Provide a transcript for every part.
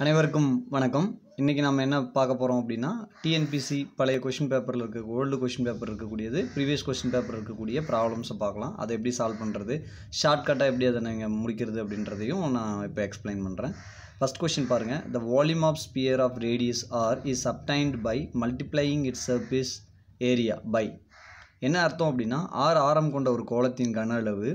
அனைவருக்கும் வணக்கம். இன்றைக்கி நம்ம என்ன பார்க்க போகிறோம் அப்படின்னா டிஎன்பிசி பழைய கொஷின் பேப்பரில் இருக்க ஓல்டு கொஷின் பேப்பர் இருக்கக்கூடியது ப்ரீவியஸ் கொஷின் பேப்பர் இருக்கக்கூடிய ப்ராப்ளம்ஸை பார்க்கலாம். அதை எப்படி சால்வ் பண்ணுறது ஷார்ட்கட்டாக எப்படி அதை நீங்கள் முடிக்கிறது அப்படின்றதையும் நான் இப்போ எக்ஸ்பிளைன் பண்ணுறேன் ஃபஸ்ட் கொஷின் பாருங்கள் the volume of sphere of radius R is obtained by multiplying its surface area by என்ன அர்த்தம் அப்படின்னா ஆறு ஆரம் கொண்ட ஒரு கோலத்தின் கன அளவு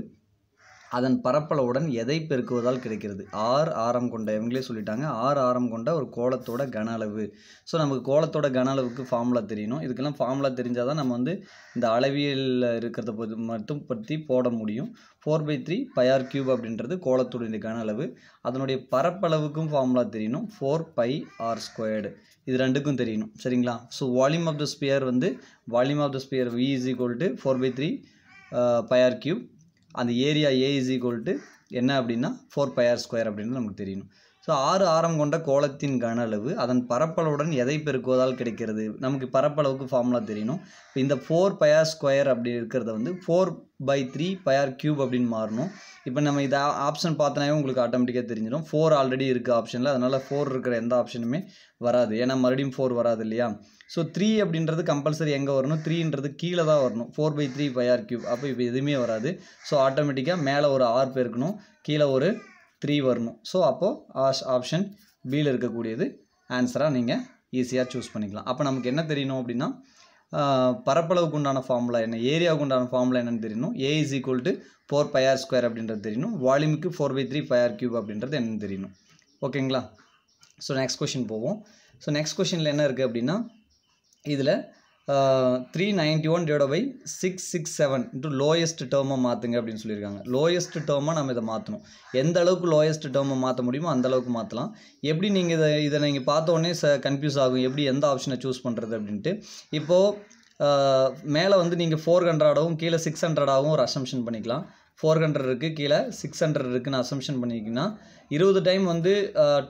அதன் பரப்பளவுடன் எதை பெருக்குவதால் கிடைக்கிறது? ஆர் ஆரம் கொண்ட இவங்களே சொல்லிட்டாங்க. ஆர் ஆரம் கொண்ட ஒரு கோலத்தோட கன அளவு. ஸோ நமக்கு கோலத்தோட கன அளவுக்கு ஃபார்முலா தெரியணும். இதுக்கெல்லாம் ஃபார்முலா தெரிஞ்சால் தான் நம்ம வந்து இந்த அளவியலில் இருக்கிறத பற்றி மட்டும் பற்றி போட முடியும். Four by three pi r cube அப்படின்றது கோலத்துடைய கன அளவு. அதனுடைய பரப்பளவுக்கும் ஃபார்முலா தெரியணும். ஃபோர் பை ஆர் ஸ்கொயர்டு இது ரெண்டுக்கும் தெரியணும். சரிங்களா? So volume of the sphere வந்து volume of the sphere V is equal to four by three pi r cube அந்த area A is equal to என்ன அப்படின்னா ஃபோர் பைஆர் ஸ்கொயர் அப்படின்னு நமக்கு தெரியணும். ஸோ ஆறு ஆரம் கொண்ட கோலத்தின் கன அளவு அதன் பரப்பளவுடன் எதை பெருக்குவதால் கிடைக்கிறது? நமக்கு பரப்பளவுக்கு ஃபார்முலா தெரியணும் இப்போ இந்த ஃபோர் பயார் ஸ்கொயர் அப்படி இருக்கிறத வந்து four by three pi r cube அப்படின்னு மாறணும். இப்போ நம்ம இதை ஆப்ஷன் பார்த்தனாவே உங்களுக்கு ஆட்டோமேட்டிக்காக தெரிஞ்சிடும். ஃபோர் ஆல்ரெடி இருக்குது ஆப்ஷனில் அதனால் ஃபோர் இருக்கிற எந்த ஆப்ஷனுமே வராது. ஏன்னா மறுபடியும் ஃபோர் வராது இல்லையா? ஸோ த்ரீ அப்படின்றது கம்பல்சரி எங்கே வரணும்? த்ரீன்றது கீழே தான் வரணும். Four by three pi R cube அப்போ இப்போ எதுவுமே வராது. ஸோ ஆட்டோமேட்டிக்காக மேலே ஒரு ஆர் பெருக்கணும். கீழே ஒரு த்ரீ வரணும். ஸோ அப்போது ஆஷ் ஆப்ஷன் பியில் இருக்கக்கூடியது ஆன்சராக நீங்கள் ஈஸியாக சூஸ் பண்ணிக்கலாம். அப்போ நமக்கு என்ன தெரியணும் அப்படின்னா பரப்பளவுக்கு உண்டான ஃபார்முலா என்ன ஏரியாவுக்கு உண்டான ஃபார்முலா என்னன்னு தெரியணும். A is equal to four pi r square அப்படின்றது தெரியணும். வால்யூமுக்கு four by three pi r cube அப்படின்றது என்னன்னு தெரியணும். ஓகேங்களா ஸோ நெக்ஸ்ட் கொஷின் போவோம். ஸோ நெக்ஸ்ட் கொஷினில் என்ன இருக்குது அப்படின்னா இதில் three ninety one divide by six six seven into lowest டேர்மை மாற்றுங்க அப்படின்னு சொல்லியிருக்காங்க. லோயஸ்ட் டேர்மாக நம்ம இதை மாற்றணும் எந்த அளவுக்கு லோயஸ்ட் டேர்மை மாற்ற முடியுமோ அந்த அளவுக்கு மாற்றலாம் எப்படி நீங்கள் இதை இதை நீங்கள் பார்த்த உடனே ச கன்ஃபியூஸ் ஆகும். எப்படி எந்த ஆப்ஷனை சூஸ் பண்ணுறது அப்படின்ட்டு. இப்போது மேலே வந்து நீங்கள் ஃபோர் ஹண்ட்ரடாகவும் கீழே சிக்ஸ் ஹண்ட்ரடாகவும் ஒரு அசம்ஷன் பண்ணிக்கலாம். ஃபோர் ஹண்ட்ரட் இருக்குது கீழே சிக்ஸ் ஹண்ட்ரட் இருக்குன்னு அசம்ஷன் பண்ணிக்கிங்கன்னா இருபது டைம் வந்து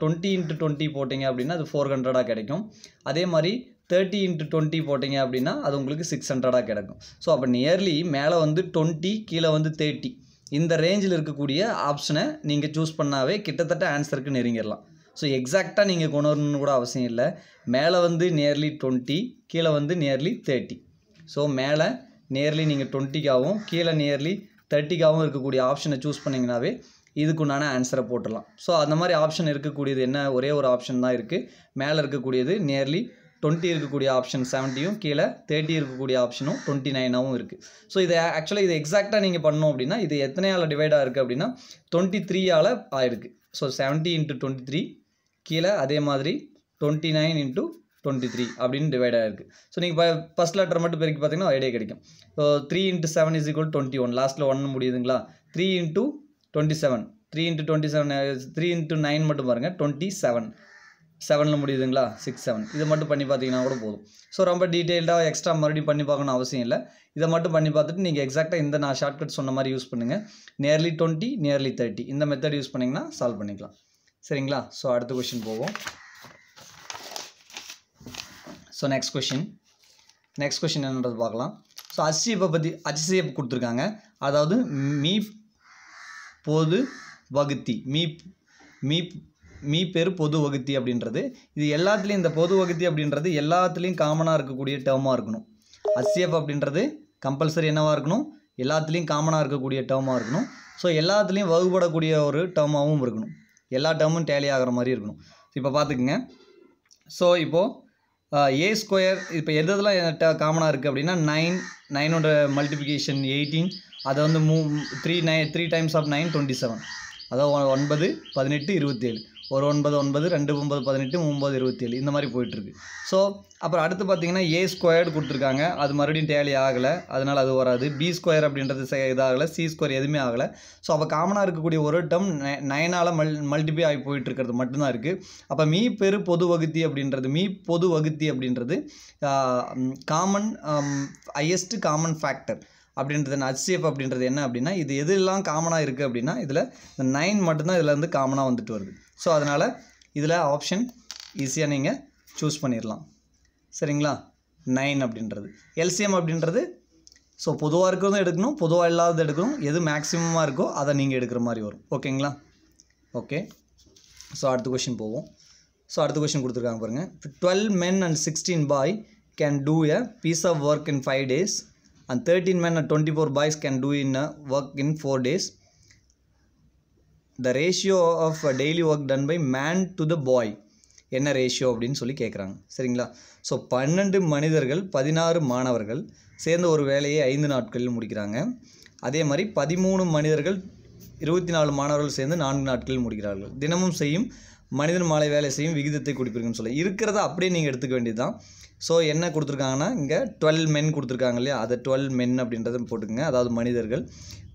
டுவெண்ட்டி இன்ட்டு டுவெண்ட்டி போட்டிங்க அப்படின்னா அது ஃபோர் ஹண்ட்ரடாக கிடைக்கும். அதே மாதிரி தேர்ட்டி இன்ட்டு டுவெண்ட்டி போட்டிங்க அப்படின்னா அது உங்களுக்கு சிக்ஸ் ஹண்ட்ரடாக கிடைக்கும். ஸோ அப்போ நியர்லி மேலே வந்து டுவெண்ட்டி கீழே வந்து தேர்ட்டி இந்த ரேஞ்சில் இருக்கக்கூடிய ஆப்ஷனை நீங்கள் சூஸ் பண்ணாவே கிட்டத்தட்ட ஆன்சருக்கு நெருங்கிடலாம். ஸோ எக்ஸாக்டாக நீங்கள் கொண்டு வரணும்னு கூட அவசியம் இல்லை. மேலே வந்து நியர்லி டுவெண்ட்டி கீழே வந்து நியர்லி தேர்ட்டி ஸோ மேலே நியர்லி நீங்கள் டுவெண்ட்டிக்காகவும் கீழே நியர்லி தேர்ட்டிக்காகவும் இருக்கக்கூடிய ஆப்ஷனை சூஸ் பண்ணிங்கனாவே இதுக்குண்டான ஆன்சரை போட்டுடலாம். ஸோ அந்த மாதிரி ஆப்ஷன் இருக்கக்கூடியது என்ன? ஒரே ஒரு ஆப்ஷன் தான் இருக்குது மேலே இருக்கக்கூடியது நியர்லி டுவெண்ட்டி இருக்கக்கூடிய ஆப்ஷன் செவன்ட்டியும் கீழே தேர்ட்டி இருக்கக்கூடிய ஆப்ஷனும் டுவெண்ட்டி நைனாகவும் இருக்குது ஸோ இதை ஆக்சுவலாக இது எக்ஸாக்டாக நீங்கள் பண்ணோம் அப்படின்னா இது எத்தனையால் டிவைடாக இருக்குது அப்படின்னா டுவெண்ட்டி த்ரீயால் ஆயிருக்கு. So seventy into twenty three கீழே அதே மாதிரி twenty nine into twenty three அப்படின்னு டிவைட் ஆகிருக்கு ஸோ நீங்கள் ஃபஸ்ட் லெட்டர் மட்டும் பெருக்கி பார்த்தீங்கன்னா ஐடியா கிடைக்கும். So three into seven is equal twenty one லாஸ்ட்டில் one முடியுதுங்களா? Three into twenty seven three into twenty seven three into nine மட்டும் பாருங்கள் டுவெண்ட்டி செவன் செவனில் முடியுதுங்களா? சிக்ஸ் செவன் இதை மட்டும் பண்ணி பார்த்தீங்கன்னா கூட போதும். ஸோ ரொம்ப டீட்டெயில்டாக எக்ஸ்ட்ரா மறுபடியும் பண்ணி பார்க்கணும் அவசியம் இல்லை. இதை மட்டும் பண்ணி பார்த்துட்டு நீங்கள் எக்ஸாக்டாக இந்த நான் ஷார்ட்கட் சொன்ன மாதிரி யூஸ் பண்ணுங்கள் நியர்லி டுவெண்ட்டி நியர்லி தேர்ட்டி இந்த மெத்தட் யூஸ் பண்ணிங்கன்னா சால்வ் பண்ணிக்கலாம். சரிங்களா? ஸோ அடுத்த கொஷின் போவோம். So next question next question என்னன்றது பார்க்கலாம். ஸோ அச்சிஎப்பை பற்றி அச்சிஎப் கொடுத்துருக்காங்க. அதாவது மீ போது வகுத்தி. மீ மீ மீ பேர் பொது வகுத்தி அப்படின்றது. இது எல்லாத்துலேயும் இந்த பொது வகுத்தி அப்படின்றது எல்லாத்துலேயும் காமனாக இருக்கக்கூடிய டேர்மாக இருக்கணும். அசிஎஃப் அப்படின்றது கம்பல்சரி என்னவாக இருக்கணும்? எல்லாத்துலேயும் காமனாக இருக்கக்கூடிய டேர்மாக இருக்கணும். ஸோ எல்லாத்துலேயும் வகுப்படக்கூடிய ஒரு டேர்மாகவும் இருக்கணும். எல்லா டேர்மும் டேலி ஆகிற மாதிரி இருக்கணும். இப்போ பார்த்துக்குங்க ஸோ இப்போது ஏ ஸ்கொயர் இப்போ எது எதெல்லாம் காமனாக இருக்குது அப்படின்னா நைன் நைனோட மல்டிப்ளிகேஷன் எயிட்டீன் அதை வந்து மூ three nine three times of nine twenty seven அதாவது ஒன்பது பதினெட்டு இருபத்தேழு. ஒரு ஒன்பது ஒன்பது ரெண்டு ஒன்பது பதினெட்டு ஒம்பது இருபத்தேழு. இந்த மாதிரி போயிட்டுருக்கு. ஸோ அப்புறம் அடுத்து பார்த்தீங்கன்னா ஏ ஸ்கொயர்டு கொடுத்துருக்காங்க. அது மறுபடியும் டேலி ஆகலை. அதனால் அது வராது. பி ஸ்கொயர் அப்படின்றது இதாகலை. சி ஸ்கொயர் எதுவுமே ஆகலை. ஸோ அப்போ காமனாக இருக்கக்கூடிய ஒரு டேர்ம் நைனால் மல் மல்டிப்ளை ஆகி போயிட்டு இருக்கிறது மட்டும்தான் இருக்குது அப்போ மீ பெரு பொது வகுத்தி அப்படின்றது மீ பொது வகுத்தி அப்படின்றது காமன் ஹையஸ்ட் காமன் ஃபேக்டர் அப்படின்றது ஹச்சிஎஃப் அப்படின்றது என்ன அப்படின்னா இது எதெல்லாம் காமனாக இருக்குது அப்படின்னா இதில் இந்த நைன் மட்டும்தான் இதில் வந்து காமனாக வந்துட்டு வருது. ஸோ அதனால் இதில் ஆப்ஷன் ஈஸியாக நீங்கள் சூஸ் பண்ணிடலாம் சரிங்களா? நைன் அப்படின்றது. எல்சிஎம் அப்படின்றது ஸோ பொதுவாக இருக்கிறதும் எடுக்கணும் பொதுவாக இல்லாதது எடுக்கணும் எது மேக்ஸிமமாக இருக்கோ அதை நீங்கள் எடுக்கிற மாதிரி வரும். ஓகேங்களா ஓகே ஸோ அடுத்த கொஷின் போவோம். ஸோ அடுத்த கொஷின் கொடுத்துருக்காங்க பாருங்கள் twelve men and sixteen boy can do a piece of work in five days and thirteen men and twenty four boys can do in a work in four days the ratio of daily work done by man to the boy என்ன ratio அப்படின்னு சொல்லி கேட்குறாங்க சரிங்களா? So பன்னெண்டு மனிதர்கள் பதினாறு மாணவர்கள் சேர்ந்த ஒரு வேலையை ஐந்து நாட்களில் முடிக்கிறாங்க. அதே மாதிரி பதிமூணு மனிதர்கள் இருபத்தி நாலு மாணவர்கள் சேர்ந்து நான்கு நாட்களில் முடிக்கிறார்கள். தினமும் செய்யும் மனிதன் மாலை வேலை செய்யும் விகிதத்தை குறிப்பிருக்குன்னு சொல்லி. இருக்கிறத அப்படியே நீங்கள் எடுத்துக்க வேண்டியது தான் ஸோ என்ன கொடுத்துருக்காங்கன்னா இங்கே டுவெல் மென் கொடுத்துருக்காங்க இல்லையா? அதை டுவெல் மென் அப்படின்றத போட்டுக்கோங்க. அதாவது மனிதர்கள்.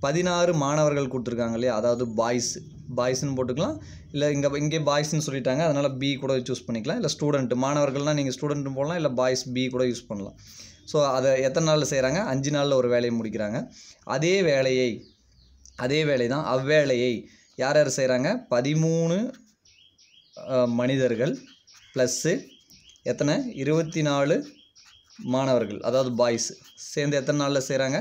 பதினாறு மாணவர்கள் கொடுத்துருக்காங்க இல்லையா? அதாவது பாய்ஸ் பாய்ஸ்னு போட்டுக்கலாம். இல்லை இங்கே இங்கே பாய்ஸ்னு சொல்லிட்டாங்க. அதனால் பி கூட சூஸ் பண்ணிக்கலாம். இல்லை ஸ்டூடெண்ட் மாணவர்கள்னால் நீங்கள் ஸ்டூடெண்ட்டும் போடலாம். இல்லை பாய்ஸ் பி கூட யூஸ் பண்ணலாம். ஸோ அதை எத்தனை நாளில் செய்கிறாங்க அஞ்சு நாளில் ஒரு வேலையை முடிக்கிறாங்க. அதே வேலையை அதே வேலை தான் அவ்வேலையை யார் யார் செய்கிறாங்க பதிமூணு மனிதர்கள் ப்ளஸ்ஸு எத்தனை? இருபத்தி நாலு மாணவர்கள். அதாவது பாய்ஸ் சேர்ந்து எத்தனை நாளில் செய்கிறாங்க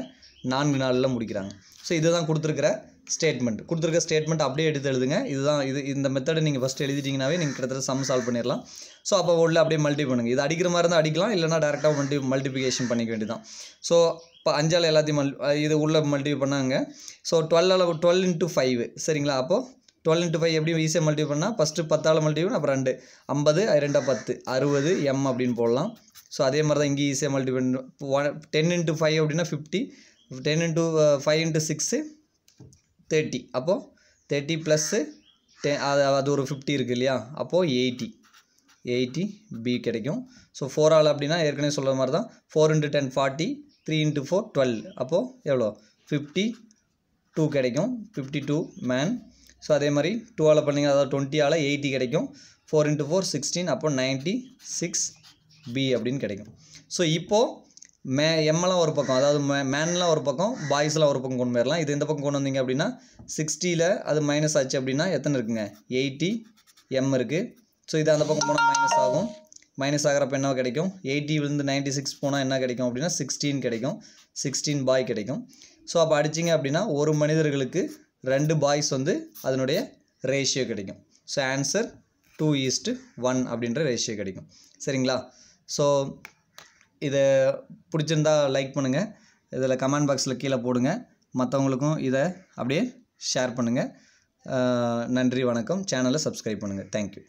நான்கு நாளில் முடிக்கிறாங்க. ஸோ இதுதான் கொடுத்துருக்கிற ஸ்டேட்மெண்ட் கொடுத்துருக்க ஸ்டேட்மெண்ட் அப்படியே எடுத்து எழுதுங்க. இதுதான் இது இந்த மெத்தடை நீங்கள் ஃபஸ்ட்டு எழுதிட்டிங்கனாவே நீங்கள் கிட்டத்தட்ட சம் சால்வ் பண்ணிடலாம். ஸோ அப்போ உள்ள அப்படியே மல்டி பண்ணுங்கள் இது அடிக்கிற மாதிரி இருந்தால் அடிக்கலாம் இல்லைனா டேரெக்டாக மல்டி மல்டிபிகேஷன் பண்ணிக்க வேண்டியதான் ஸோ இப்போ அஞ்சால் எல்லாத்தையும் மல் இது உள்ள மல்டி பண்ணாங்க. ஸோ டுவெல்லால் டுவெல் இன்ட்டு ஃபைவ் சரிங்களா? அப்போது டுவெல் இன்ட்டு ஃபைவ் எப்படி ஈஸியாக மல்டி பண்ணால் ஃபஸ்ட்டு பத்தால் மல்டி பண்ண அப்புறம் ரெண்டு. ஐம்பது ரெண்டாக பத்து. அறுபது எம் அப்படின்னு போடலாம். ஸோ அதே மாதிரி தான் இங்கே ஈஸியாக மல்டி பண்ண டென் இன்ட்டு ஃபைவ் அப்படின்னா fifty ten into five into six thirty அப்போது தேர்ட்டி ப்ளஸ்ஸு டெ அது அது ஒரு ஃபிஃப்டி இருக்குது இல்லையா? அப்போது எயிட்டி எயிட்டி பி கிடைக்கும். ஸோ ஃபோர் ஆல் அப்படின்னா ஏற்கனவே சொல்கிற மாதிரி தான் four into ten forty three into four twelve அப்போது எவ்வளோ? ஃபிஃப்டி டூ கிடைக்கும். ஃபிஃப்டி டூ மேன் ஸோ அதே மாதிரி டூவால் பண்ணிங்க அதாவது டுவெண்ட்டியால் எயிட்டி கிடைக்கும். ஃபோர் இன்ட்டு ஃபோர் சிக்ஸ்டீன் அப்போ நைன்ட்டி சிக்ஸ் பி அப்படின்னு கிடைக்கும். ஸோ இப்போது மே எம்மெல்லாம் ஒரு பக்கம். அதாவது மே மேன்லாம் ஒரு பக்கம் பாய்ஸ்லாம் ஒரு பக்கம் கொண்டு போயிடலாம் இது இந்த பக்கம் கொண்டு வந்தீங்க அப்படின்னா சிக்ஸ்டியில் அது மைனஸ் ஆச்சு அப்படின்னா எத்தனை இருக்குங்க? எயிட்டி எம் இருக்குது ஸோ இது அந்த பக்கம் போனால் மைனஸ் ஆகும். மைனஸ் ஆகிறப்ப என்ன கிடைக்கும்? எயிட்டி விழுந்து நைன்ட்டி சிக்ஸ் போனால் என்ன கிடைக்கும் அப்படின்னா சிக்ஸ்டீன் கிடைக்கும். சிக்ஸ்டீன் பாய் கிடைக்கும். ஸோ அப்போ அடிச்சிங்க அப்படின்னா ஒரு மனிதர்களுக்கு ரெண்டு பாய்ஸ் வந்து அதனுடைய ரேஷியோ கிடைக்கும். So answer two is to one அப்படின்ற ரேஷியோ கிடைக்கும். சரிங்களா? ஸோ இதை பிடிச்சிருந்தா லைக் பண்ணுங்கள் இதில் கமெண்ட் பாக்ஸில் கீழே போடுங்க. மற்றவங்களுக்கும் இதை அப்படியே ஷேர் பண்ணுங்கள் நன்றி வணக்கம். சேனலை சப்ஸ்கிரைப் பண்ணுங்கள் தேங்க்யூ